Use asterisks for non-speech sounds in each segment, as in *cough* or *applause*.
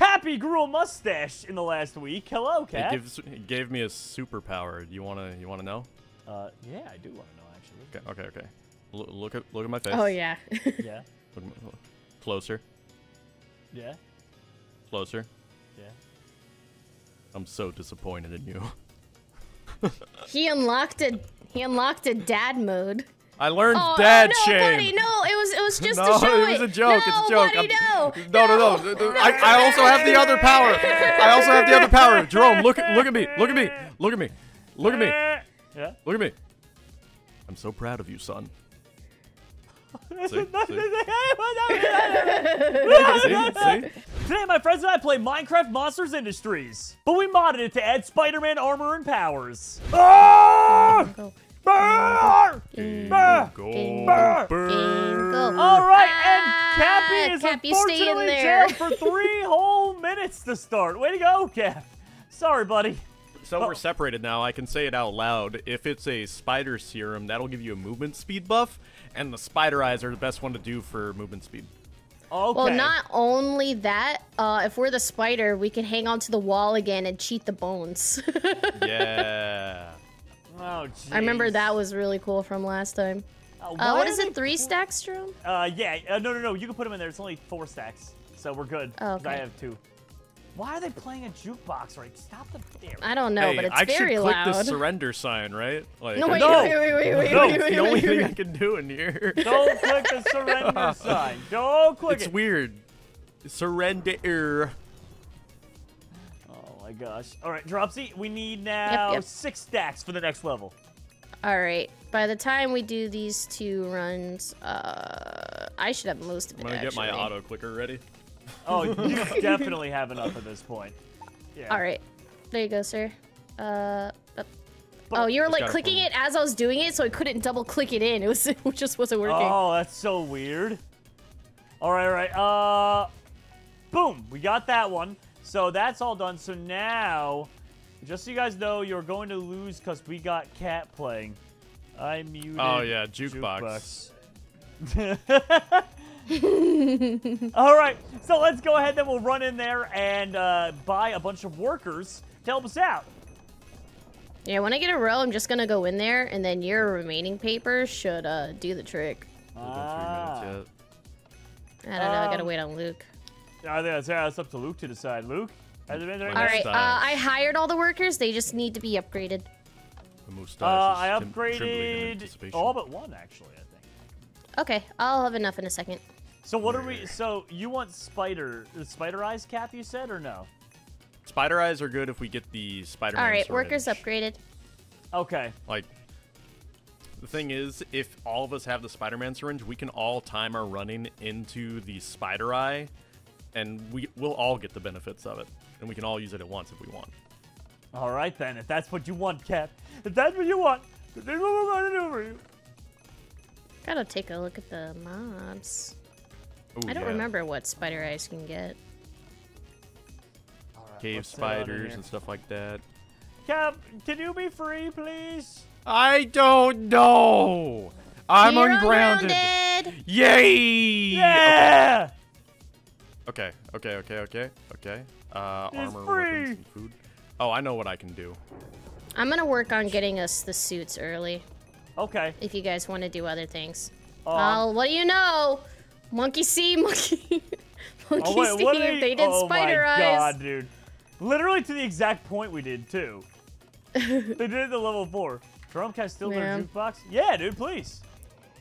Cappy grew a mustache in the last week. Hello, It gives it gave me a superpower. You wanna you wanna know? Uh, yeah, I do want to know actually. Okay, okay, okay. L look at look at my face. Oh yeah. *laughs* Yeah, Look at my- closer, yeah, closer. yeah. I'm so disappointed in you. *laughs* he unlocked a he unlocked a dad mode. I learned Oh, dad oh, no, shame. buddy, no, it was it was *laughs* just no, to show it was a joke. No, it's a joke. Buddy, I'm- no, no, no, no. *laughs* I, I also have the other power. I also have the other power. Jerome, look, at look at me. Look at me. Look at me. Look at me. Yeah. Look at me. I'm so proud of you, son. See? See? *laughs* See? See? Today, my friends and I play Minecraft Monsters Industries, but we modded it to add Spider-Man armor and powers. Ah! Go, Burr! Burr! Go, Go. All right, Ah, and Cappy is Cappy, stay in unfortunately there. jailed for three *laughs* whole minutes to start. Way to go, Cap. Sorry, buddy. So we're separated now. I can say it out loud. If it's a spider serum, that'll give you a movement speed buff, and the spider eyes are the best one to do for movement speed. Okay. Well, not only that, uh, if we're the spider, we can hang onto the wall again and cheat the bones. *laughs* Yeah. Oh, I remember that was really cool from last time. Uh, Uh, why what do is they it? Three pl- stacks, Jerome? Uh, yeah. Uh, no, no, no. You can put them in there. It's only four stacks, so we're good. Oh, 'cause I have two. Why are they playing a jukebox right? Stop the there. I don't know, hey, but it's I very should click the surrender sign, right? *laughs* Like, no, wait, No. wait, wait, wait, wait, No, wait, it's wait, the only wait, thing wait. I can do in here. *laughs* Don't click the surrender *laughs* sign. Don't click It's it. weird. Surrender. Oh my gosh. All right, Dropsy, we need now yep. six stacks for the next level. All right. By the time we do these two runs, uh, I should have most of it. I'm gonna get my auto clicker ready. Oh, *laughs* you definitely have enough at this point. Yeah. All right. There you go, sir. Uh. uh, Oh, you were like clicking pull- it as I was doing it, so I couldn't double click it in. *laughs* It was it just wasn't working. Oh, that's so weird. All right, all right. Uh, boom. We got that one. So that's all done. So now, just so you guys know, you're going to lose because we got cat playing. I muted. Oh, yeah, jukebox. jukebox. *laughs* *laughs* all right. So let's go ahead. Then we'll run in there and uh, buy a bunch of workers to help us out. Yeah, when I get a row, I'm just gonna go in there, and then your remaining papers should uh do the trick. Ah. I don't know. I gotta Um, wait on Luke. I think that's, yeah, that's up to Luke to decide. Luke, has it been there All All yet? right. Uh. I hired all the workers. They just need to be upgraded. yet. The mustache Uh, is I tim- trembling upgraded all but one, actually, I think. Okay, I'll have enough in a second. So what are we? So you want spider, spider eyes cap? You said or no? Spider eyes are good if we get the Spider-Man All right, syringe. workers upgraded. Okay. Like, the thing is, if all of us have the Spider-Man syringe, we can all time our running into the Spider Eye, and we we'll all get the benefits of it, and we can all use it at once if we want. All right then. If that's what you want, cap. If that's what you want, this is what we're gonna do for you. Gotta take a look at the mobs. Ooh, I don't yeah. remember what spider eyes can get. All right, Cave let's head on in spiders and stuff like that. Cap, can you be free, please? I don't know. I'm You're ungrounded. ungrounded! Yay! Yeah. Okay, okay, okay, okay, okay. Okay. Uh, It's armor, free. weapons, and food. Oh, I know what I can do. I'm gonna work on getting us the suits early. Okay. If you guys want to do other things. Um, well, what do you know? Monkey see, *laughs* monkey, monkey Oh wait, see. what are they? they did oh spider my eyes. god, dude! Literally to the exact point we did too. *laughs* they did it at level four. Drumcast still Yeah. their jukebox? Yeah, dude, please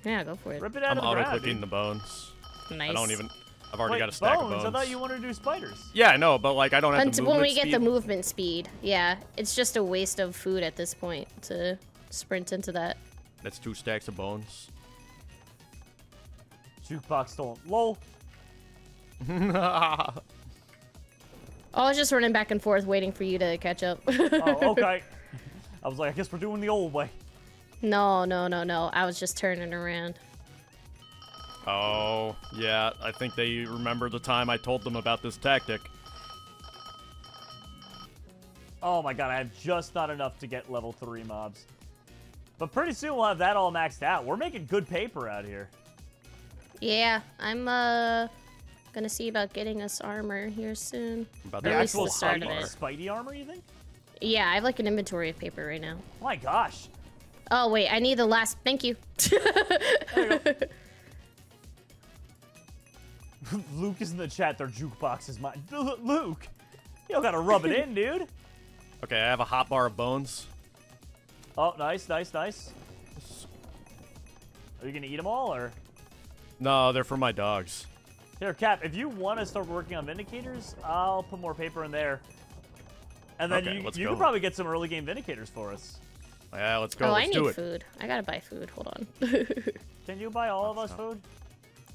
Yeah, go for it. rip it out I'm of the auto ground. clicking dude. the bones. Nice. I don't even. I've already Wait, got a stack bones. of bones. I thought you wanted to do spiders. Yeah, I know, but like I don't have Until the when movement we get speed. the movement speed. Yeah, it's just a waste of food at this point to sprint into that. That's two stacks of bones. Jukebox stolen. Lol. *laughs* I was just running back and forth waiting for you to catch up. Oh, *laughs* okay. I was like, I guess we're doing the old way. no, no, no, no. I was just turning around. Oh, yeah. I think they remember the time I told them about this tactic. Oh my god, I have just not enough to get level three mobs. But pretty soon we'll have that all maxed out. We're making good paper out here. Yeah, I'm uh gonna see about getting us armor here soon. About The At that least actual the start Spidey, of it. Spidey armor, you think? Yeah, I have like an inventory of paper right now. Oh my gosh. Oh wait, I need the last. Thank you. *laughs* *laughs* Luke is in the chat. Their jukebox is mine. Luke, you don't gotta rub it in, *laughs* dude. Okay, I have a hot bar of bones. Oh, nice, nice, nice. Are you gonna eat them all, or No, they're for my dogs. here, Cap? If you want to start working on Vindicators, I'll put more paper in there, and then Okay, you you go. can probably get some early game Vindicators for us. Yeah, let's go. oh, let's I do need it. food. I gotta buy food. Hold on. *laughs* Can you buy all of us Let's food?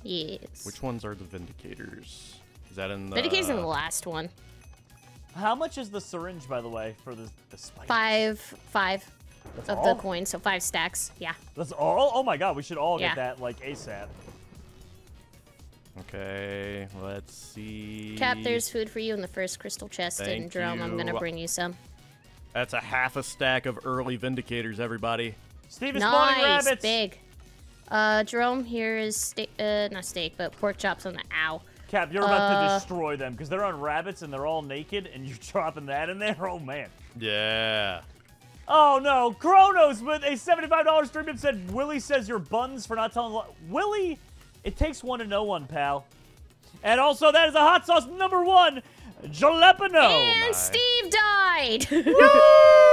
Yes. Which ones are the Vindicators? Is that in the? Vindicators in the last one. How much is the syringe, by the way, for the the spiders? Five, five That's of all? the coins, so five stacks. Yeah. That's all. Oh my god, we should all Yeah. get that like ASAP. Okay, let's see. Cap, there's food for you in the first crystal chest, and Thank Jerome, I'm gonna bring you some. That's a half a stack of early Vindicators, everybody. Steve is spawning Nice, rabbits. big. Uh, Jerome, here is steak, uh, not steak, but pork chops on the ow. Cap, you're about to Uh, destroy them because they're on rabbits and they're all naked, and *laughs* you're dropping that in there. Oh man. Yeah. Oh no, Kronos with a $75 stream tip said Willie says your buns for not telling li- Willie, it takes one to know one, pal. And also that is a hot sauce number one, jalapeno. and my. Steve died. *laughs*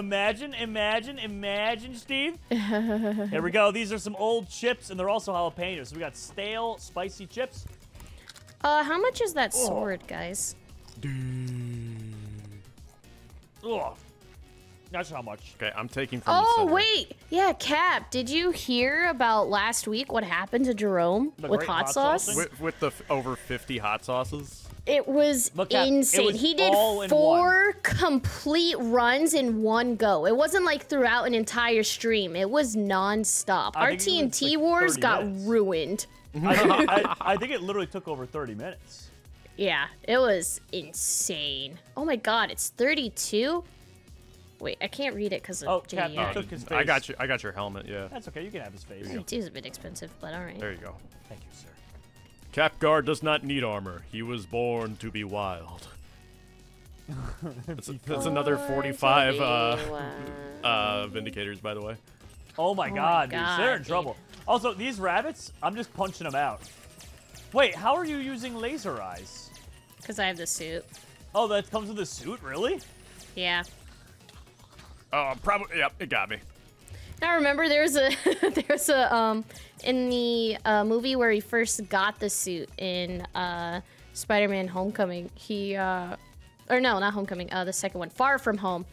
Woo! Imagine, imagine, imagine, Steve. *laughs* Here we go. These are some old chips, and they're also jalapenos. So we got stale, spicy chips. uh, how much is that Oh. sword, guys? Ugh. That's how much. Okay, I'm taking from Oh center. wait, yeah, Cap. Did you hear about last week? What happened to Jerome The with hot hot sauce? With, with the f- over 50 hot sauces. It was Look, Cap, it insane. was he did all in four complete runs in one go. It wasn't like throughout an entire stream. It was nonstop. I Our think it was, TNT like, wars got minutes. ruined. *laughs* I, think, I, I think it literally took over 30 minutes. Yeah, it was insane. Oh my god, it's 32? Wait, I can't read it because of Oh, Cap, you took oh, his I got you. I got your helmet. Yeah. That's okay. You can have his face. It is a bit expensive, but alright. There you go. Thank you, sir. Capguard does not need armor. He was born to be wild. *laughs* that's, that's another 45 uh, uh, Vindicators, by the way. Oh my my god, dude. They're in trouble. Also, these rabbits, I'm just punching them out. Wait, how are you using laser eyes? Because I have the suit. Oh, that comes with a suit? Really? Yeah. Oh, probably. Yep, it got me. Now remember, there's a *laughs* there's a um in the uh, movie where he first got the suit in uh, Spider-Man: Homecoming. He uh, or no, not Homecoming. Uh, the second one, Far From Home.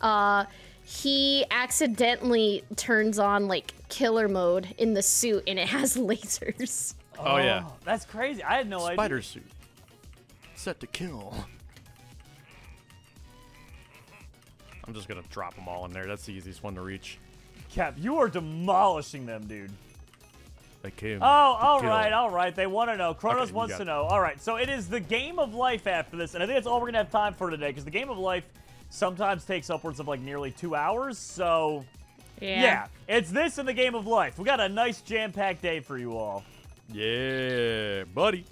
Uh, he accidentally turns on like killer mode in the suit, and it has *laughs* lasers. Oh, yeah. That's crazy. I had no Spider idea. Spider suit. Set to kill. I'm just gonna drop them all in there. That's the easiest one to reach. Cap, you are demolishing them, dude. I came. Oh, all kill. right, all right. They want to know. Kronos Okay, wants to know. All right, so it is the game of life after this, and I think that's all we're gonna have time for today, because the game of life sometimes takes upwards of like nearly two hours. So yeah, it's this and the game of life. We got a nice jam-packed day for you all. Yeah, buddy.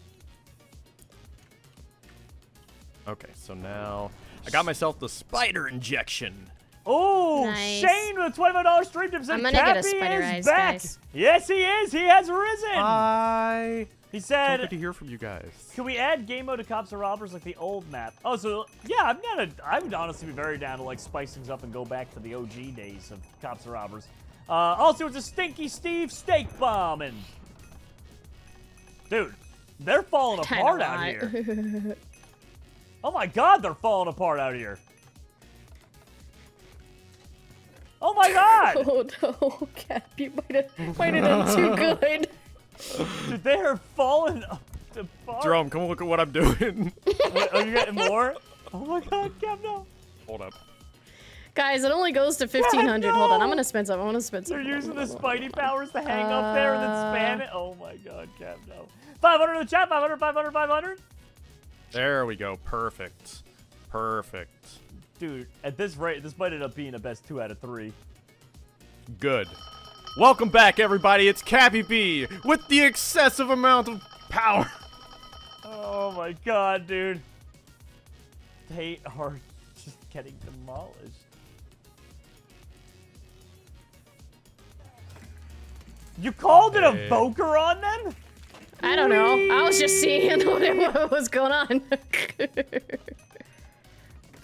Okay, so now I got myself the spider injection. Oh, Nice. Shane with $25 stream tips. I'm and gonna get a Cappy spider is eyes, back. guys. Yes, he is. He has risen. Hi. he So said, good to hear from you guys. Can we add game mode to Cops and Robbers like the old map? Oh, so yeah, I'm gonna. I would honestly be very down to like spice things up and go back to the OG days of Cops and Robbers. Uh, also, it's a Stinky Steve steak bombing. Dude, they're falling *laughs* Kinda apart out hot. here. *laughs* Oh my God, they're falling apart out here. Oh my God, *laughs* Oh no, *laughs* Cap, you might have might have done too *laughs* good. dude, they're falling apart. Jerome, come look at what I'm doing. Wait, are you getting more? Oh my God, Cap, no. Hold up. Guys, it only goes to 1500. Hold on, I'm gonna spend some. I'm gonna spend some. They're Hold on, using the on. Spidey powers to hang up there and then spam Uh. it. Oh my god, Cap, no. 500 in the chat, 500, 500, 500. There we go. Perfect. Perfect. Dude, at this rate, this might end up being a best two out of three. Good. Welcome back, everybody. It's Cappy B with the excessive amount of power. *laughs* Oh my god, dude. They are just getting demolished. You called it a Okay. Voker on them? I don't know. I was just seeing *laughs* what, what *laughs* was going on.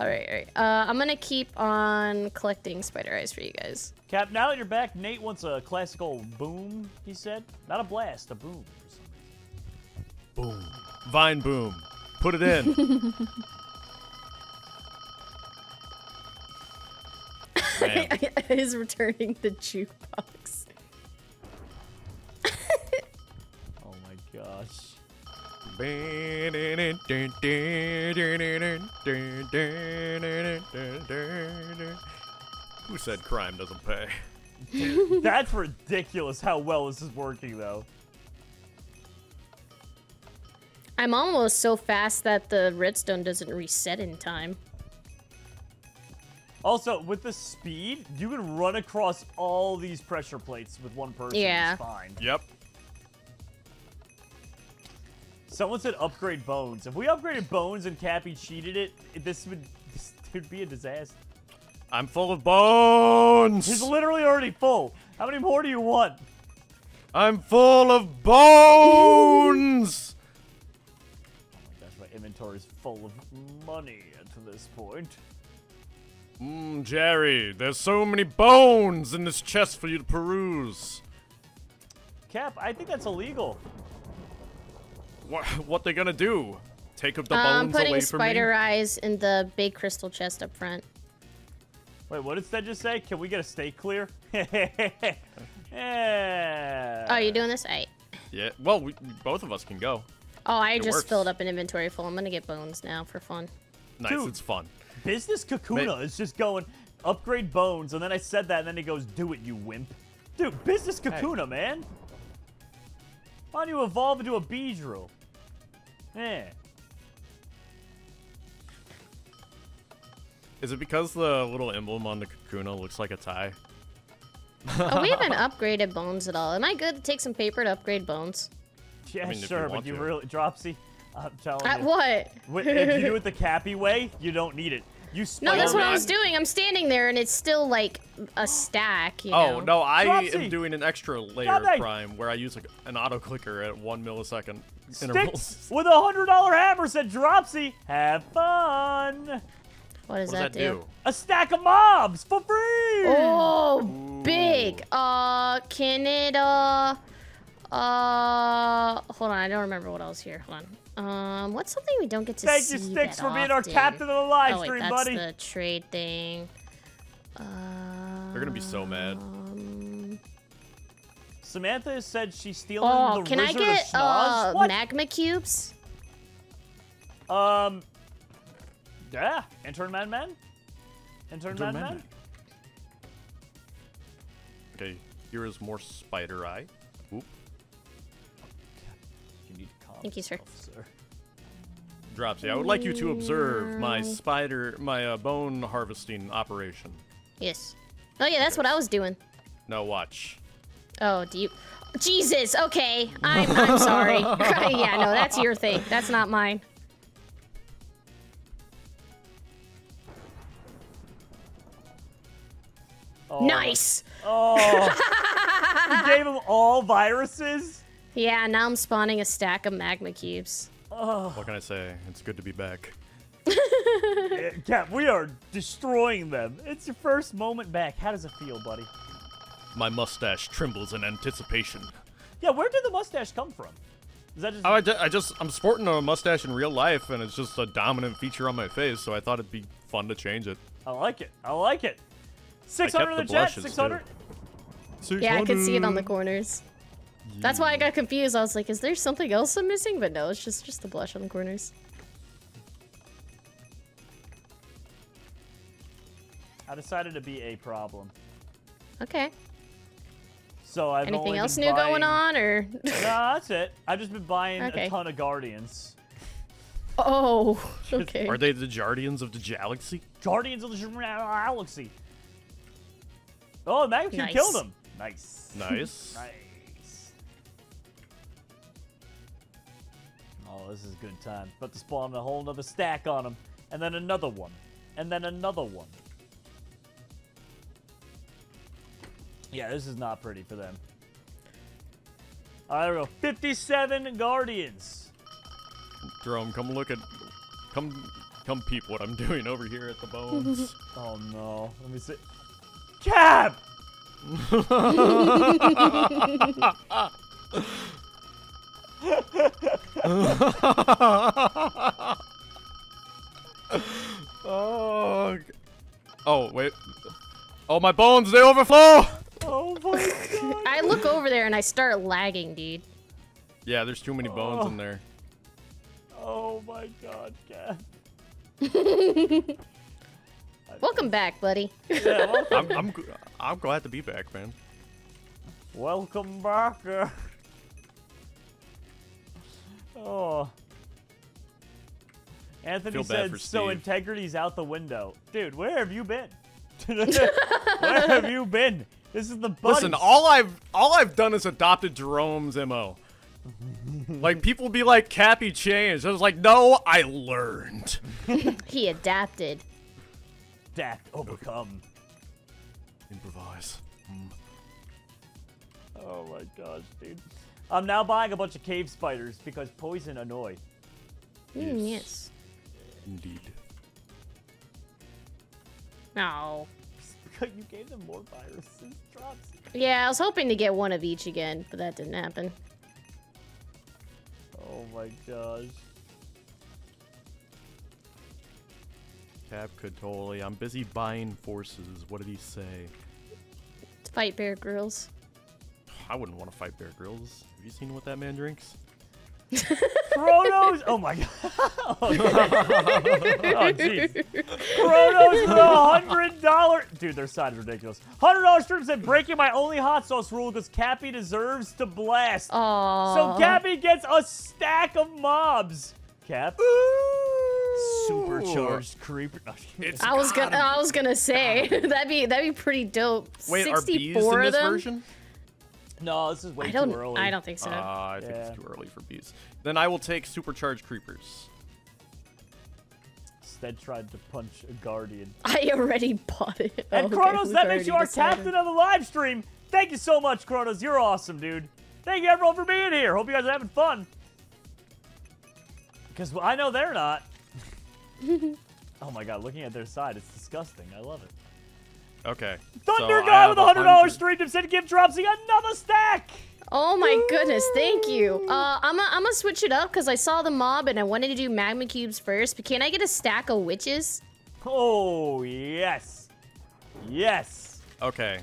All right, all right. Uh, I'm gonna keep on collecting spider eyes for you guys. Cap, now that you're back, Nate wants a classical boom, he said. Not a blast, a boom. for some reason. Boom. Vine boom. Put it in. *laughs* Man. Is returning the jukebox. *laughs* Oh my gosh. Who said crime doesn't pay? *laughs* That's ridiculous how well this is working, though. I'm almost so fast that the redstone doesn't reset in time. Also, with the speed, you can run across all these pressure plates with one person. Yeah. It's fine. Yep. Someone said upgrade bones. If we upgraded bones and Cappy cheated it, this would this would be a disaster. I'm full of bones. He's literally already full. How many more do you want? I'm full of bones. Oh my gosh, my inventory is full of money to this point. Mmm, Jerry, there's so many bones in this chest for you to peruse. Cap, I think that's illegal. What, what they gonna do? Take up the I'm bones Um, putting away from spider eyes in the big crystal chest up front. Wait, what did that just say? Can we get a steak clear? *laughs* yeah. Oh, you doing this? Alright. Yeah. Well, we, both of us can go. Oh, I It just works. filled up an inventory full. I'm gonna get bones now for fun. Nice. Dude. It's fun. Business Kakuna is just going, upgrade bones, and then I said that, and then he goes, do it, you wimp. Dude, Business Kakuna, man. Why don't you evolve into a Beedrill? Yeah. Is it because the little emblem on the Kakuna looks like a tie? Oh, we haven't *laughs* upgraded bones at all. Am I good to take some paper to upgrade bones? Yeah, mean, if you sure, but you to. really, Dropsy, I'm telling Uh, you. what? Wh- If you do it *laughs* the Cappy way, you don't need it. You No, spider that's what I was doing. I'm standing there and it's still like a stack, you know? Oh no, I Dropsy! am doing an extra layer Dropsy! of prime where I use a, an auto clicker at one millisecond intervals. Sticks with a hundred dollar hammer said Dropsy. Have fun. What does What does that, that do? A stack of mobs for free. Oh, big. Uh, can it, uh, uh, hold on. I don't remember what else here. Hold on. Um, what's something we don't get to Thank see you, Sticks, that for being our captain of the live oh, wait, stream, that's buddy. the trade thing. Uh, They're gonna be so mad. um, Samantha said she's stealing oh, the can I Wizard get of Schnoz. uh what? magma cubes? um. Yeah, intern man man. Intern, Intern man Man man. Man. Okay, here is more spider eye. Oop. You need to calm Thank you, sir. sir. Dropsy, I would like you to observe my spider, my uh, bone harvesting operation. Yes. Oh yeah, that's what I was doing. Now watch. Oh, do you? Jesus. Okay, I'm I'm sorry. *laughs* *laughs* yeah, no, that's your thing. That's not mine. Oh, Nice. Oh. *laughs* you gave him all viruses. Yeah, now I'm spawning a stack of magma cubes. Oh. What can I say? It's good to be back. Yeah, we are destroying them. It's your first moment back. How does it feel, buddy? My mustache trembles in anticipation. Yeah, where did the mustache come from? Is that just Oh, I, ju- I just I'm sporting a mustache in real life, and it's just a dominant feature on my face. So I thought it'd be fun to change it. I like it. I like it. 600 in the the chat. blushes, 600. Yeah, I could see it on the corners. That's why I got confused. I was like, is there something else I'm missing? But no, it's just just the blush on the corners. I decided to be a problem. Okay. So I've Anything only else been new buying... going on, or? *laughs* No, that's it. I've just been buying Okay. a ton of Guardians. oh, *laughs* okay. Are they the Guardians of the Galaxy? Guardians of the Galaxy. Oh, Magnitude Nice. killed him. Nice. Nice. *laughs* Nice. Oh, this is a good time. About to spawn a whole another stack on him. And then another one. And then another one. Yeah, this is not pretty for them. Alright, there we go. 57 Guardians. Jerome, come look at, come, come peep what I'm *laughs* doing over here at the bones. *laughs* Oh no. Let me see. Cap! *laughs* oh, oh wait, oh my bones, they overflow. Oh my god. I look over there and I start lagging, dude. Yeah, there's too many bones Oh. in there. Oh my god, Cap. *laughs* Welcome back, buddy. Yeah, welcome, *laughs* I'm, I'm, g- I'm glad to be back, man. welcome back. uh. Oh. Anthony Feel said, so integrity's out the window. Dude, where have you been? *laughs* where have you been? This is the buddies. Listen, all I've all I've done is adopted Jerome's mo. like people be like, Cappy changed. I was like, no, I learned. *laughs* He adapted. Adapt, overcome. Improvise. Oh my gosh, dude. I'm now buying a bunch of cave spiders because poison annoy. Mm, Yes. yes. Indeed. No. Because *laughs* you gave them more viruses drops. Yeah, I was hoping to get one of each again, but that didn't happen. Oh my gosh. Cap could totally. I'm busy buying forces. What did he say? Fight Bear Grylls. I wouldn't want to fight Bear Grylls. Have you seen what that man drinks? *laughs* Chronos! Oh my god. *laughs* oh jeez. Chronos for a hundred dollar. Dude, their side's ridiculous. Hundred dollar stream said breaking my only hot sauce rule because Cappy deserves to blast. Aww. So Cappy gets a stack of mobs. Cap. Supercharged creeper. It's I was gonna, gotta I was gonna say *laughs* that'd be that'd be pretty dope. Wait, are bees in Sixty-four of this version? No, this is way I don't, too early. I don't think so. Uh, I think Yeah. it's too early for bees. Then I will take supercharged creepers. Instead tried to punch a guardian. *laughs* I already bought it. And Oh, Kronos, we've that makes you our decided. captain of the live stream. Thank you so much, Kronos. You're awesome, dude. Thank you everyone for being here. Hope you guys are having fun. Because I know they're not. *laughs* oh my god, looking at their side, it's disgusting. I love it. Okay. Thunder so I Guy with a hundred dollars 100 stream tip said gift drops. He got another stack. Oh my goodness, thank you. Uh, I'm gonna I'm gonna switch it up because I saw the mob and I wanted to do magma cubes first. But can I get a stack of witches? Oh yes, yes. Okay.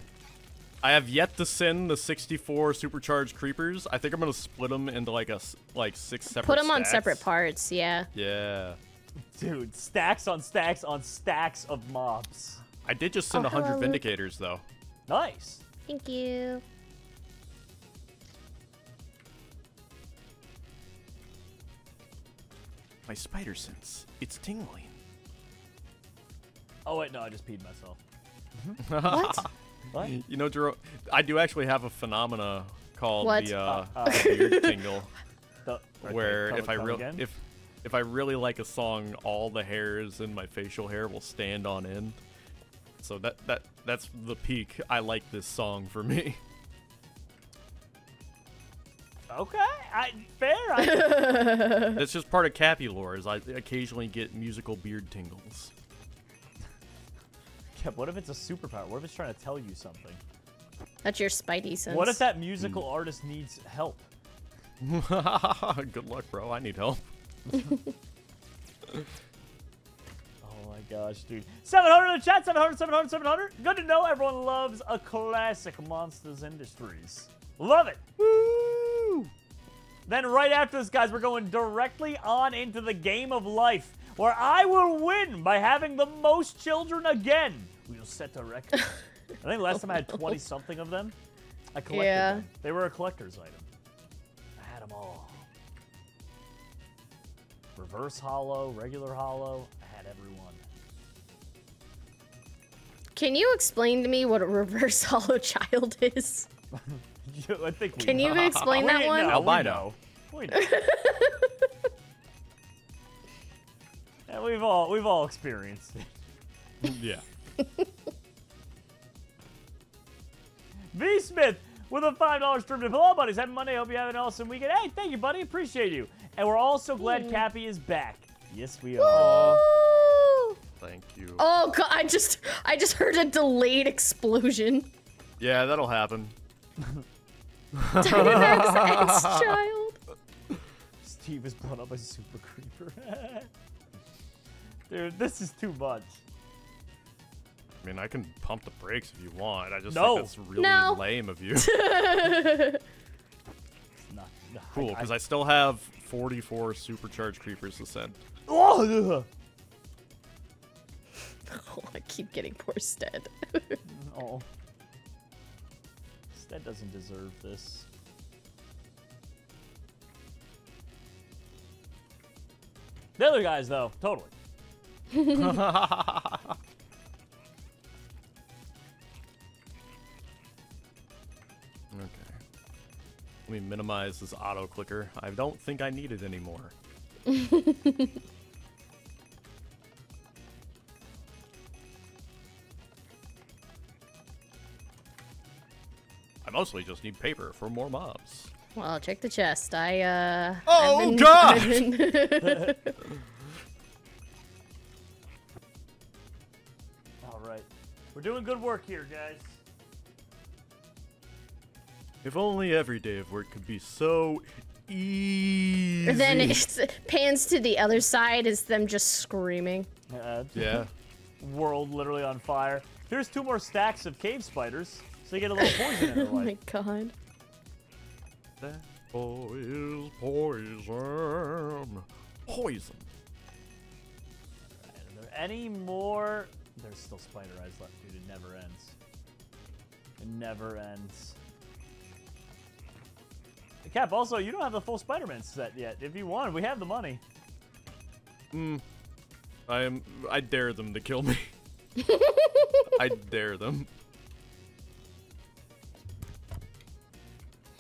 I have yet to send the 64 supercharged creepers. I think I'm gonna split them into like a like six separate. Put them on separate parts. Yeah. Yeah. Dude, stacks on stacks on stacks of mobs. I did just send Oh, a 100 hello. vindicators though. Nice. Thank you. My spider sense. It's tingling. Oh wait, no, I just peed myself. What? *laughs* What? You know, Jerome, I do actually have a phenomena called What? the uh, Uh, uh. beard *laughs* tingle, The- right there. where Come- if I come real if if I really like a song, all the hairs in my facial hair will stand on end. So that that that's the peak. I like this song for me. Okay, I, fair. I, *laughs* That's just part of Cappy lore. Is I occasionally get musical beard tingles. Yeah, what if it's a superpower? What if it's trying to tell you something? That's your Spidey sense. What if that musical hmm. artist needs help? *laughs* Good luck, bro. I need help. *laughs* Gosh, dude. 700 in the chat, 700, 700, 700. Good to know everyone loves a classic Monsters Industries. Love it. Woo! Then right after this, guys, we're going directly on into the game of life, where I will win by having the most children again. We'll set a record. *laughs* I think last time I had 20 something of them. I collected Yeah. them. They were a collector's item. I had them all. Reverse hollow, regular hollow. I had every one. Can you explain to me what a reverse *laughs* hollow child is? *laughs* I think we Can you know. explain We that one? know, we Albino. know. We know. *laughs* we've all we've all experienced it. yeah. V Smith with a five dollars stream to hello buddies. Happy Monday. Hope you have an awesome weekend. Hey, thank you, buddy. Appreciate you. And we're also glad Cappy is back. Yes, we are. Woo! Thank you. Oh god, I just I just heard a delayed explosion. Yeah, that'll happen. Dynamax X *laughs* child. Steve is blown up by super creeper. *laughs* Dude, this is too much. I mean, I can pump the brakes if you want. I just No. think that's really No. lame of you. *laughs* It's not cool, because I still have 44 supercharged creepers to send. Oh, ugh. I keep getting poor stead. *laughs* oh. Stead doesn't deserve this. The other guys, though, totally. *laughs* Okay. Let me minimize this auto clicker. I don't think I need it anymore. *laughs* mostly just need paper for more mobs. well, check the chest. I uh. Oh, been- God! Been- *laughs* All right. We're doing good work here, guys. If only every day of work could be so easy. then it pans to the other side is them just screaming. Uh, yeah. *laughs* World literally on fire. Here's two more stacks of cave spiders, so you get a little poison in their *laughs* Oh my god. That boy is poison. Poison. Are there any more? There's still spider eyes left, dude. It never ends. It never ends. Cap, also, you don't have the full Spider-Man set yet. If you want, we have the money. Hmm. I am. I dare them to kill me. *laughs* I dare them.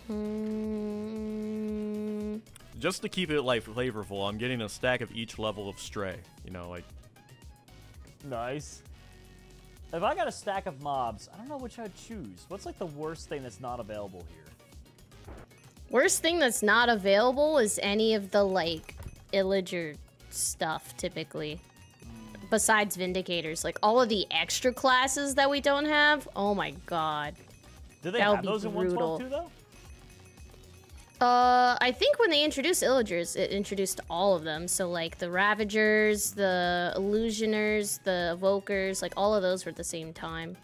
Hmm. Just to keep it like flavorful, I'm getting a stack of each level of stray. You know, like Nice. If I got a stack of mobs, I don't know which I'd choose. What's like the worst thing that's not available here? Worst thing that's not available is any of the like illager stuff typically. Besides Vindicators, like all of the extra classes that we don't have. Oh my god. Do they That would have be those in 112 too, though? Uh, I think when they introduced Illagers, it introduced all of them. So like the Ravagers, the Illusioners, the Evokers, like all of those were at the same time.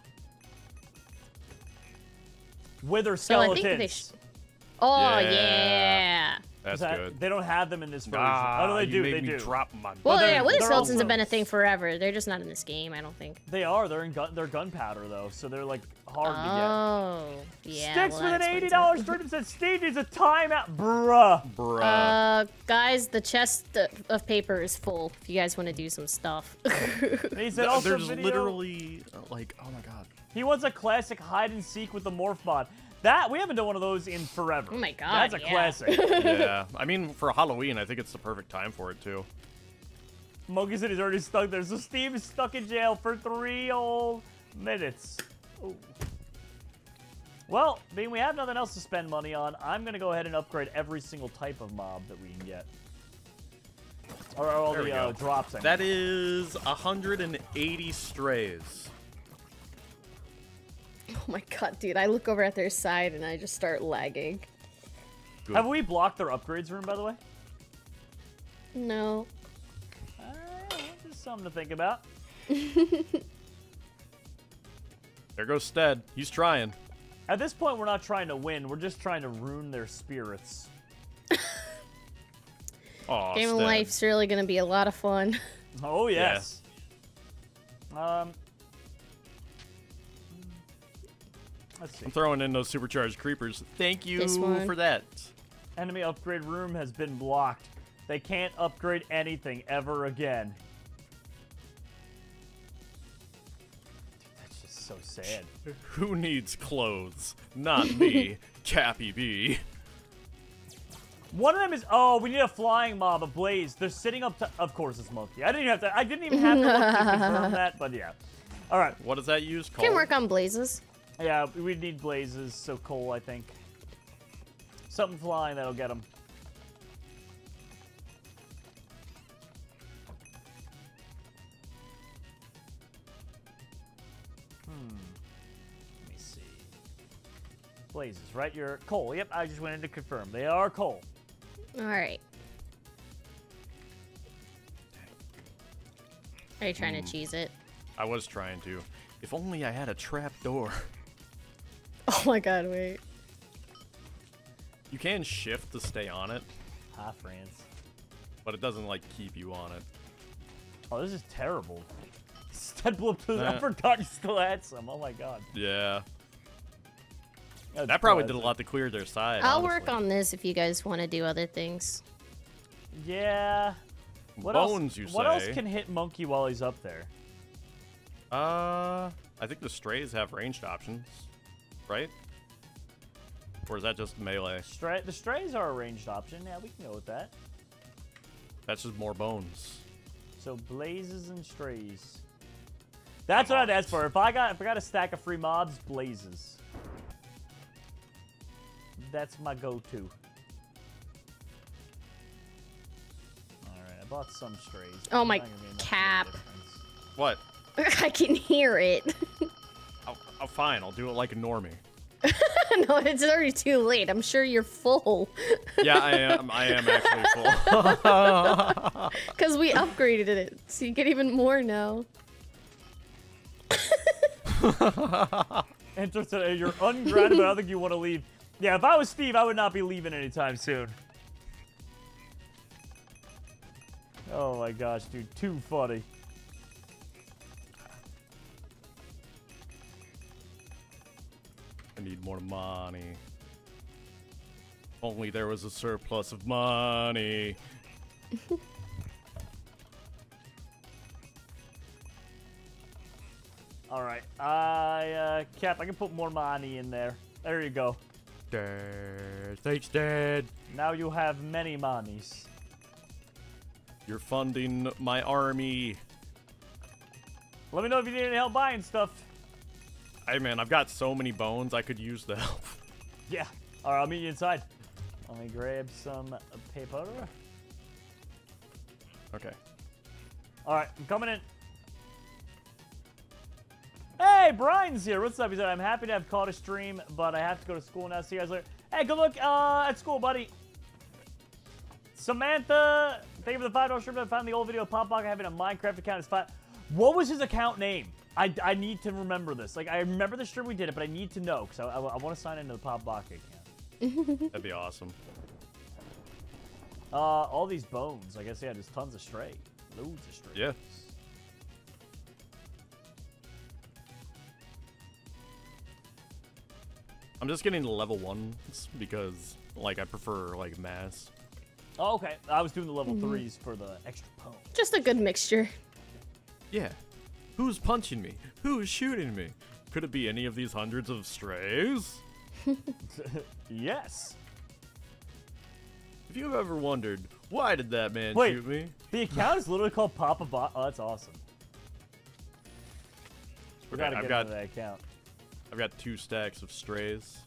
Wither So I skeletons. think they. Oh Yeah. yeah. That's That- good. They don't have them in this version. Ah, oh, no, they you do. made They me do. drop my. Well, yeah, Wither they're Skeletons have been a thing forever. They're just not in this game, I don't think. They are. They're in gun. They're gunpowder though, so they're like hard Oh, to get. Oh, yeah. Sticks well, with an eighty dollars it. stream and said Steve needs a timeout, bruh. Bruh. Uh, guys, the chest of paper is full. If you guys want to do some stuff. And *laughs* he said No, also There's video, literally uh, like, oh my god. he wants a classic hide and seek with the morph mod. That we haven't done one of those in forever. Oh my God, that's a yeah. classic. *laughs* yeah, I mean for Halloween, I think it's the perfect time for it too. Monkey said he's already stuck there, so Steve is stuck in jail for three whole minutes. Ooh. Well, being we have nothing else to spend money on, I'm gonna go ahead and upgrade every single type of mob that we can get. Or all There we the uh, go. drops. I mean. That is 180 strays. Oh my god, dude. I look over at their side and I just start lagging. Good. Have we blocked their upgrades room, by the way? No. Uh, just something to think about. *laughs* There goes Stead. He's trying. At this point, we're not trying to win. We're just trying to ruin their spirits. *laughs* Aw, Game of Stead. Life's really gonna be a lot of fun. *laughs* Oh yes. Um. Let's see. I'm throwing in those supercharged creepers. Thank you for that. Enemy upgrade room has been blocked. They can't upgrade anything ever again. Dude, that's just so sad. *laughs* Who needs clothes? Not me, *laughs* Cappy B. One of them is oh, we need a flying mob, a blaze. They're sitting up to. Of course, it's monkey. I didn't even have to. I didn't even have to look to confirm *laughs* that, but yeah. All right. What does that use? Called? Can work on blazes. Yeah, we need blazes. So coal, I think. Something flying that'll get them. Hmm. Let me see. Blazes, right? You're coal. Yep, I just went in to confirm. They are coal. All right. Are you trying to cheese it? I was trying to. If only I had a trap door. *laughs* *laughs* Oh my god, wait. You can shift to stay on it, Hi, France. but it doesn't like keep you on it. Oh, this is terrible. *laughs* Stead blew up to the- I forgot you still had some. Oh my god. Yeah. That's That probably did a lot to clear their side. I'll work on this if you guys want to do other things. Yeah. What Bones, else? you What else can hit Monkey while he's up there? Uh, I think the strays have ranged options, right? Or is that just melee? Stray, the strays are a ranged option. Yeah, we can go with that. That's just more bones. So blazes and strays. That's what I'd ask for. If I got if I got a stack of free mobs, blazes. That's my go-to. All right, I bought some strays. Oh my not gonna be enough to make a cap. What? *laughs* I can hear it. *laughs* Oh, fine. I'll do it like a normie. *laughs* no, it's already too late. I'm sure you're full. Yeah, I am. I am actually *laughs* full. *laughs* Because we upgraded it. So you get even more now. Enter today. You're ungrounded, but I don't think you want to leave. Yeah, if I was Steve, I would not be leaving anytime soon. Oh my gosh, dude, too funny. More money. Only there was a surplus of money. *laughs* All right, I uh, Cap, I can put more money in there. There you go. Dad, thanks, Dad. Now you have many monies. You're funding my army. Let me know if you need any help buying stuff. Hey, man, I've got so many bones. I could use the help. *laughs* Yeah. All right, I'll meet you inside. Let me grab some paper. Okay. All right, I'm coming in. Hey, Brian's here. What's up? He said, I'm happy to have caught a stream, but I have to go to school now. See you guys later. Hey, good luck uh, at school, buddy. Samantha, thank you for the $5 stream. I found the old video of Pop Pocket having a Minecraft account. It's five. What was his account name? I, I need to remember this. Like, I remember the stream we did it, but I need to know because I, I, I want to sign into the Pop Pocket account. *laughs* That'd be awesome. Uh, all these bones. I guess, yeah, there's tons of stray. Loads of strays. Yeah. I'm just getting to level ones because, like, I prefer like mass. Oh, okay. I was doing the level threes for the extra pone. Just a good mixture. Yeah. Who's punching me? Who's shooting me? Could it be any of these hundreds of strays? *laughs* Yes. If you've ever wondered, why did that man Wait. shoot me? The account is literally called Papa Bot. Oh, that's awesome. We gotta I've get got into that account. I've got two stacks of strays.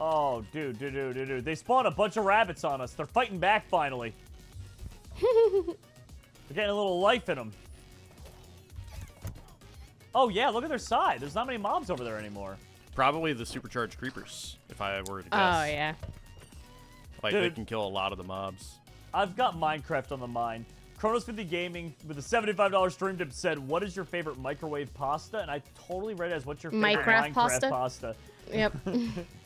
Oh, dude, dude, dude, dude, dude. They spawned a bunch of rabbits on us. They're fighting back finally. *laughs* They're getting a little life in them. Oh, yeah, look at their side. There's not many mobs over there anymore. Probably the supercharged creepers, if I were to oh, guess. Oh, yeah. Like they can kill a lot of the mobs. I've got Minecraft on the mind. Chronos 50 Gaming with a $75 stream tip said, What is your favorite microwave pasta? And I totally read it as, What's your favorite Minecraft Minecraft, pasta? pasta? Yep. *laughs*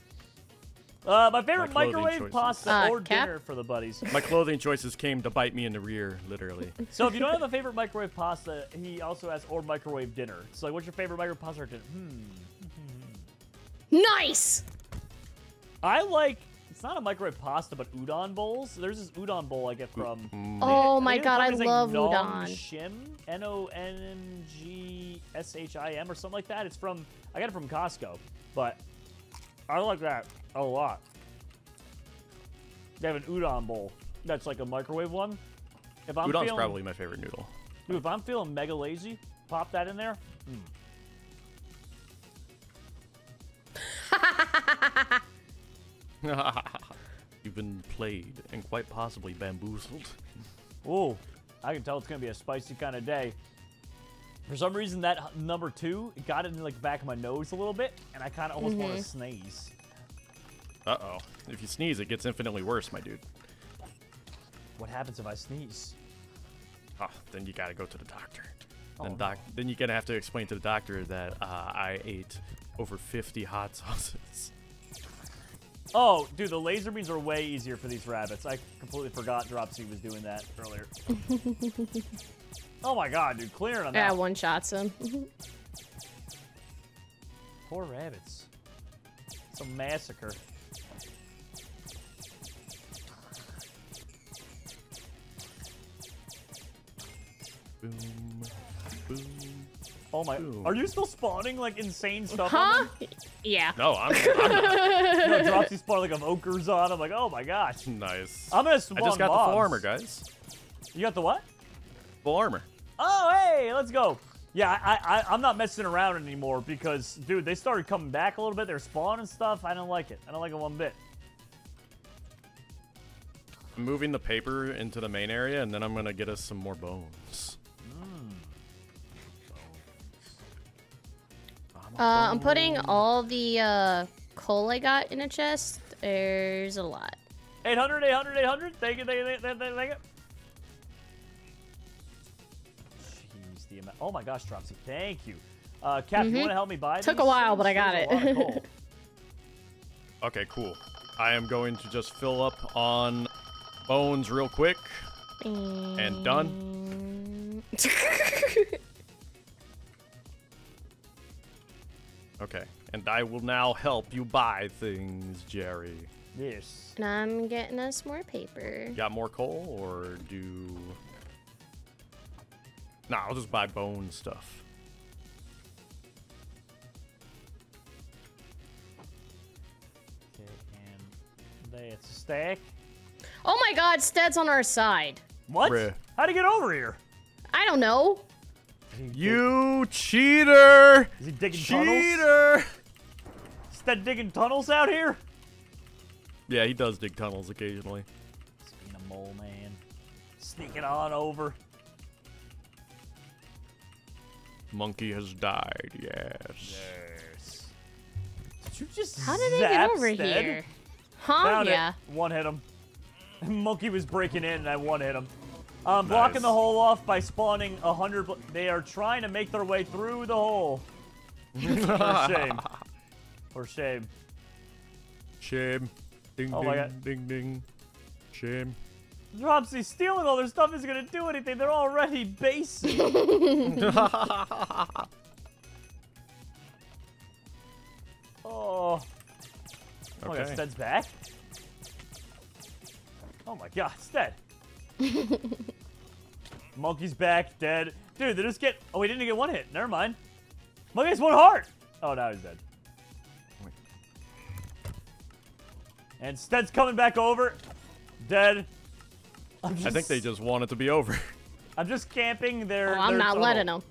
Uh, my favorite My microwave choices. pasta Uh, or Cap? dinner for the buddies. My clothing choices came to bite me in the rear, literally. *laughs* So if you don't have a favorite microwave pasta, he also has or microwave dinner. So like, what's your favorite microwave pasta or dinner? Hmm. nice! I like. It's not a microwave pasta, but udon bowls. There's this udon bowl I get from. Mm, Oh my god, I company's like love udon. Shim, N O N G S H I M or something like that. It's from. I got it from Costco, but I like that a lot. They have an udon bowl. That's like a microwave one. If I'm Udon's feeling, probably my favorite noodle. dude, if I'm feeling mega lazy, pop that in there. Hmm. *laughs* You've been played and quite possibly bamboozled. Ooh, I can tell it's gonna be a spicy kind of day. For some reason, that number two it got in like the back of my nose a little bit, and I kind of almost want to sneeze. Uh oh. If you sneeze, it gets infinitely worse, my dude. What happens if I sneeze? Oh, then you gotta go to the doctor. Oh, Then no. doc, then you're gonna have to explain to the doctor that uh, I ate over 50 hot sauces. Oh, dude, the laser beams are way easier for these rabbits. I completely forgot Dropsy was doing that earlier. *laughs* oh my god, dude, clearing on that. Yeah, one shots him. *laughs* Poor rabbits. It's a massacre. Boom, boom. Oh my, Ooh. are you still spawning like insane stuff? on huh? them? Yeah. No, I'm, I'm not. *laughs* You know, Dropsy spawning like a Vokers on. I'm like, oh my gosh. nice. I'm gonna spawn I just got mobs. the full armor, guys. You got the what? Full armor. Oh, hey, let's go. Yeah, I, I, I'm not messing around anymore because, dude, they started coming back a little bit. They're spawning and stuff. I don't like it. I don't like it one bit. I'm moving the paper into the main area, and then I'm gonna get us some more bones. Uh, I'm putting all the uh, coal I got in a chest. There's a lot. 800, 800, 800. Thank you, thank you, thank you, thank you. The amount. Oh my gosh, Dropsy. Thank you. Uh, Cap, you want to help me buy Mm-hmm. Took a while, but I got There's a lot of it. *laughs* Okay, cool. I am going to just fill up on bones real quick. And done. *laughs* Okay, and I will now help you buy things, Jerry. yes. and I'm getting us more paper. Got more coal, or do? Nah, I'll just buy bone stuff. Okay, and that's a stack. Oh my god, Stead's on our side. What? Bruh. How'd he get over here? I don't know. Is he dig- You cheater! Is he digging tunnels? Cheater! Is that digging tunnels out here? Yeah, he does dig tunnels occasionally. He's being a mole man. Sneaking on over. Monkey has died. Yes. Yes. Did you just How did they get over Stead? here? Huh? Found yeah. it. One hit him. *laughs* Monkey was breaking in and I one hit him. Um, I'm blocking the hole off by spawning a hundred. They are trying to make their way through the hole. *laughs* *laughs* For shame. For shame. Shame. Ding Oh ding ding ding. Shame. Dropsy stealing all their stuff isn't gonna do anything. They're already basic. *laughs* *laughs* oh. Oh my god, Okay. Stead's back? Oh my god, Stead. *laughs* Monkey's back, dead. Dude, they just get. Oh, he didn't get one hit. Never mind. Monkey has one heart. Oh, now he's dead. And Stead's coming back over. Dead. I'm I think they just want it to be over. I'm just camping their. Oh, I'm their not tunnel. letting them.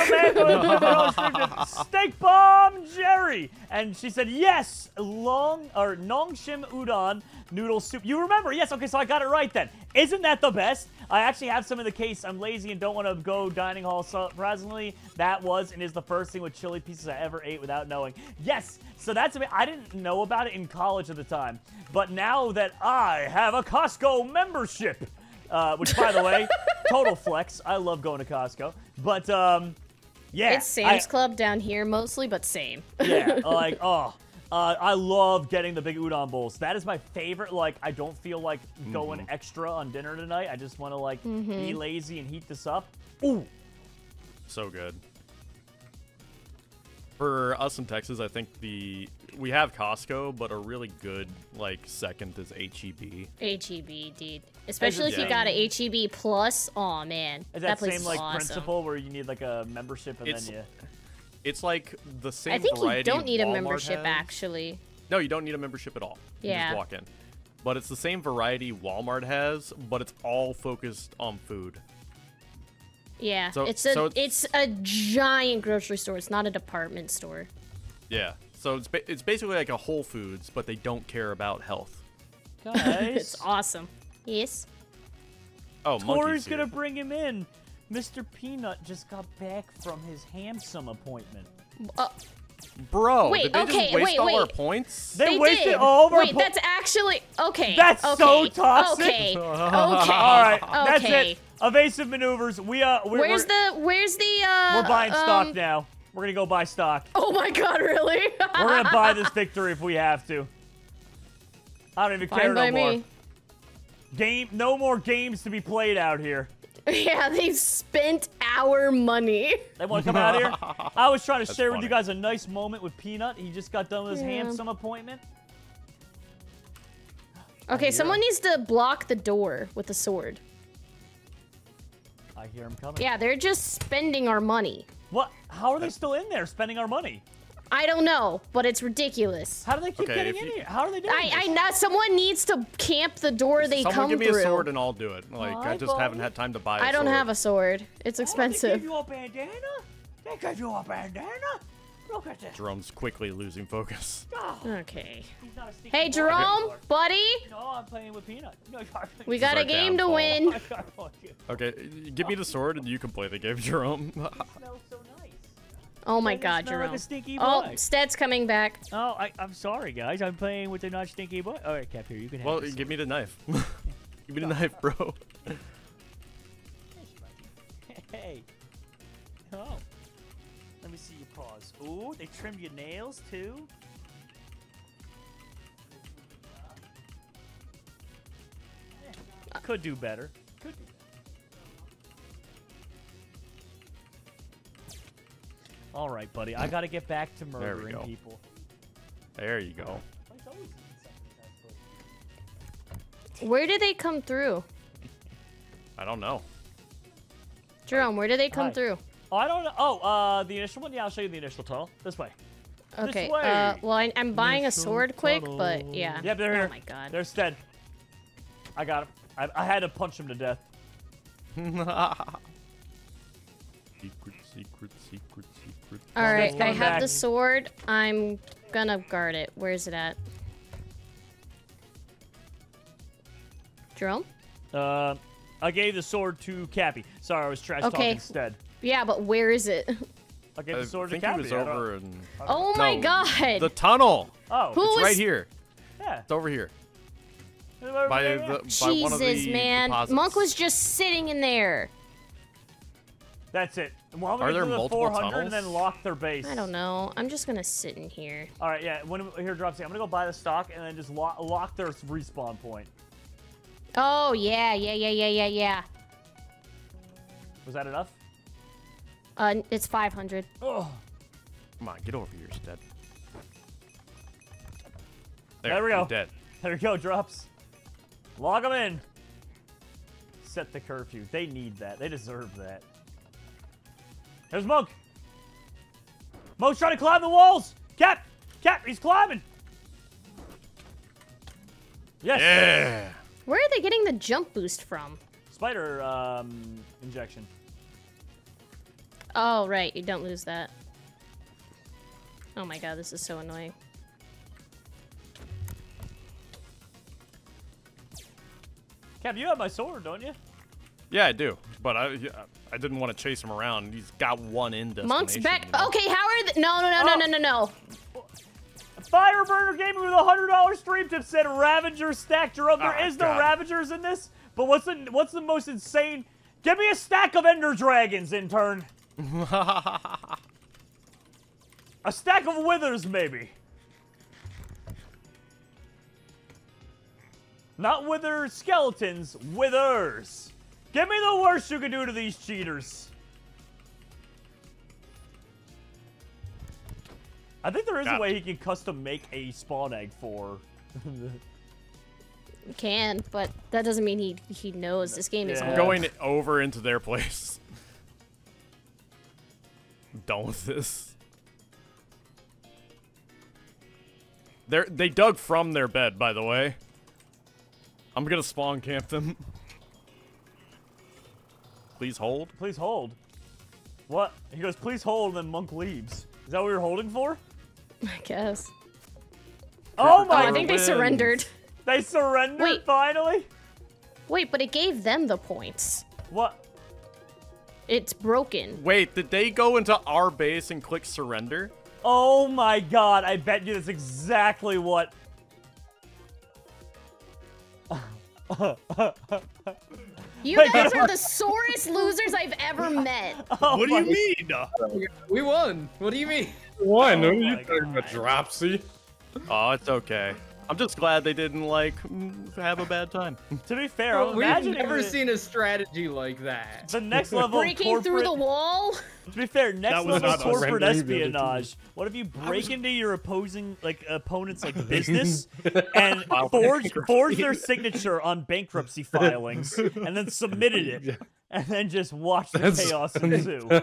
*laughs* Steak bomb Jerry, and she said yes. Long or Nongshim udon noodle soup. You remember? Yes. Okay, so I got it right then. Isn't that the best? I actually have some in the case. I'm lazy and don't want to go dining hall. Surprisingly, that was and is the first thing with chili pieces I ever ate without knowing. Yes. So that's ama- I didn't know about it in college at the time, but now that I have a Costco membership. Uh, which, by the way, *laughs* total flex. I love going to Costco. But, um, yeah. It's Sam's I- Club down here mostly, but same. Yeah, *laughs* like, oh. Uh, I love getting the big udon bowls. That is my favorite. Like, I don't feel like going extra on dinner tonight. I just want to, like, be lazy and heat this up. Ooh. so good. For us in Texas, I think the we have Costco, but a really good like second is E HEB. HEB, E dude. Especially if you got a HEB plus. Oh man, Is that, place same, is like, awesome. principle where you need, like, a membership and It's- then you. It's like the same. I think you don't need a membership has. actually. No, you don't need a membership at all. You Yeah. just walk in. but it's the same variety Walmart has, but it's all focused on food. Yeah, So- it's a so it's, it's- a giant grocery store. It's not a department store. Yeah. So it's ba- it's basically like a Whole Foods, but they don't care about health. Guys, It's awesome. Yes. Oh, Corey's Monkey's gonna bring him in. Mr. Peanut just got back from his handsome appointment. Uh, Bro, Wait, did they okay, just waste wait, all our points? They, they wasted did. all of our points. Wait, po- that's actually okay. That's okay, so toxic. Okay. *laughs* Okay. All right, that's it. Evasive maneuvers. We uh, we're, Where's we're, the Where's the uh? we're buying stock um, now. We're gonna go buy stock. Oh my God! Really? We're gonna buy this victory if we have to. I don't even care Fine no more. me. Game, no more games to be played out here. *laughs* Yeah, they've spent our money. They want to come out here. I was trying to *laughs* That's share with you guys a nice moment with Peanut. He just got done with his Yeah. handsome appointment. Okay, hear someone needs to block the door with a sword. I hear him coming. Yeah, they're just spending our money. What? How are they still in there spending our money? I don't know, but it's ridiculous. How do they keep Okay, getting if in you- here? How are they doing I, I this? know someone needs to camp the door they Someone come give me through. a sword and I'll do it. Like Alright, I just haven't had time to buy. I I don't have a sword. It's Oh, expensive. they gave you a bandana? They gave you a bandana? Look at this. Jerome's quickly losing focus. Oh, *laughs* Okay. he's not a stinky Hey, Jerome, anymore. buddy, No, I'm playing with Peanut. No, we got a our game to downfall. win. *laughs* Okay, give me the sword and you can play the game, Jerome. *laughs* smells so nice. Oh my Doesn't God, smell like Jerome. a stinky Oh, boy. Stead's coming back. Oh, I, I'm sorry, guys. I'm playing with the not stinky boy. All right, Cap, here you can have well, this. give me the knife. *laughs* give me the knife, bro. *laughs* Hey. Oh. Let me see your paws. Ooh, they trimmed your nails too. Could do better. Could do All right, buddy. I gotta get back to There we murdering go. people. There you go. It's always eating something that's good. Where did they come through? I don't know. Jerome, where did they come Hi. through? Oh, I don't know. Oh, uh, the initial one. Yeah, I'll show you the initial tunnel. This way. Okay. way. Uh, well, I, I'm buying a Initial sword quick, but tunnel. yeah. Yep, they're here. Oh my god. There's Stead. I got him. I, I had to punch him to death. *laughs* secret, secret, secret, secret. All right, I have back. the sword. I'm gonna guard it. Where is it at? Jerome? Uh, I gave the sword to Cappy. Sorry, I was trash Okay. talking Stead. Yeah, but where is it? I gave the sword think to he Cappy. was I don't- over in. Oh my No, god! The tunnel. Oh, Who It's was- right here. yeah. It's over here. By By the by one of Jesus, the man. deposits. Monk was just sitting in there. That's it. Well, I'm Are gonna there do the multiple 400 and then lock their base. I don't know. I'm just gonna sit in here. All right, yeah. When here drops in, I'm gonna go buy the stock and then just lock, lock their respawn point. Oh, yeah, yeah, yeah, yeah, yeah, yeah. Was that enough? Uh, it's 500. Oh, Come on, get over here, Stead. There we go. Dead. there we go. Drops. Log them in. Set the curfew. They need that. They deserve that. There's Monk. Monk's trying to climb the walls. Cap, Cap, he's climbing. Yes. Yeah. Where are they getting the jump boost from? Spider um, injection. Oh, right. You don't lose that. Oh my god, this is so annoying. Cap, you have my sword, don't you? Yeah, I do. But I I didn't want to chase him around. He's got one in destination. Monk's back. you know? Okay, how are the- No, no, no, no, Oh. no, no, no. Fireburner Gaming with a hundred dollar stream tip said Ravager stack Jerome. There Ah, is no Ravagers in this, but what's the what's the most insane? Give me a stack of Ender Dragons, intern. *laughs* a stack of Withers, maybe. Not Wither skeletons, Withers. Give me the worst you can do to these cheaters. I think there is a Got way he can custom make a spawn egg for. Can, but that doesn't mean he he knows this game is I'm going over into their place. I'm *laughs* done with this. They they dug from their bed, by the way. I'm gonna spawn camp them. *laughs* Please hold. Please hold. What? He goes, please hold, and then Monk leaves. Is that what you're holding for? I guess. Oh my! Oh, my! I think they wins. surrendered. they surrendered Wait. finally. Wait, but it gave them the points. What? It's broken. Wait, did they go into our base and click surrender? Oh my god! I bet you that's exactly what. *laughs* You Wait, guys are the sorest losers I've ever *laughs* met. Oh What do you mean? We won. What do you mean? One. Oh what are you talking about, Dropsy? Oh, it's okay. I'm just glad they didn't like mm, have a bad time. To be fair, We've imagine never it- seen a strategy like that. the next level Breaking corporate. through the wall. To be fair, next That was level not corporate rendering the other espionage. What if you break was- into your opposing like opponent's like *laughs* business and *laughs* File forge forge their signature on bankruptcy filings and then submitted it *laughs* and then just watch the That's- chaos ensue?